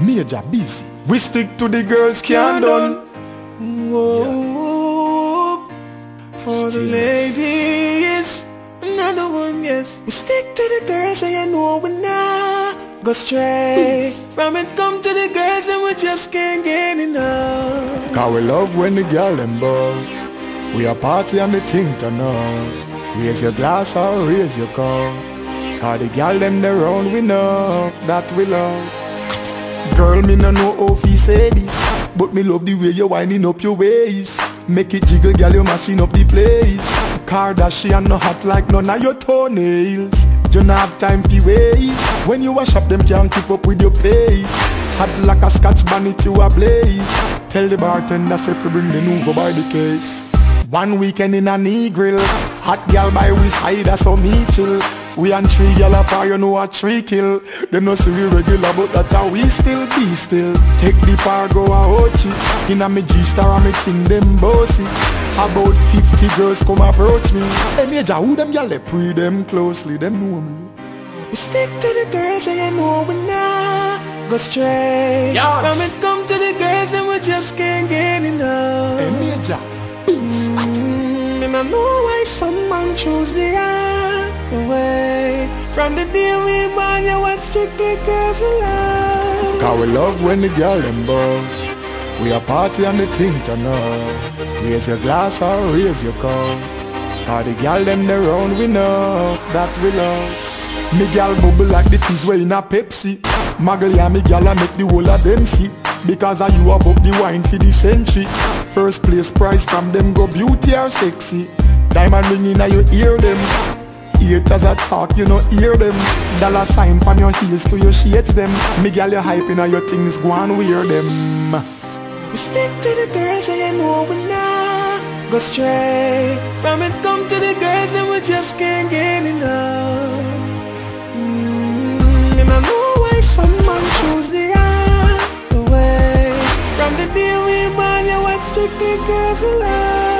Major busy. We stick to the girls can't done. Whoa, for the ladies, another one, yes. We stick to the girls, and you know we not go stray. From it come to the girls, and we just can't get enough. Cause we love when the girl them ball. We a party and the thing to know. Raise your glass or raise your cup. Cause the girl them they round we know that we love. Girl, me no know how fi say this But me love the way you winding up your waist. Make it jiggle, girl, you mashing up the place. Kardashian no hot like none of your toenails. You no have time fi waste. When you wash up, them can't keep up with your pace. Hot like a scotch bonnet, you a blaze. Tell the bartender, say fi bring the over by the case. One weekend in a Negril. Hot girl by we side, how me chill we and three gal par, you know a three kill. Them no see we regular, but that a we still be still. Take the par, go a Ochi Inna me G-star and me ting them bossy. About 50 girls come approach me. Hey major, who them gal they pre them closely, them know me. We stick to the girls, and you know we not go stray. Yes. From it come to the girls, and we just can't get enough. Hey major, Mm, and I know why some man choose the other way. From the day we born, you want strictly girls we love. Cause we love when the girl them ball We a party and the thing to know Raise your glass or raise your cup. Cause the girl them they round we enough that we love. Me gal bubble like the fizz way in a Pepsi. Muggle ya me gal I make the whole of them see. Because of you have up the wine for the century. First place prize from them go beauty or sexy. Diamond ring in your ear them Haters a talk, you know hear them Dollar sign from your heels to your shades them Me gal you hyping on your things, go and wear them We stick to the girls, and you know we not go stray. From it come to the girls, and we just can't get enough. Mm, and I know why some man choose the other way. From the day we born, you want strictly girls we love.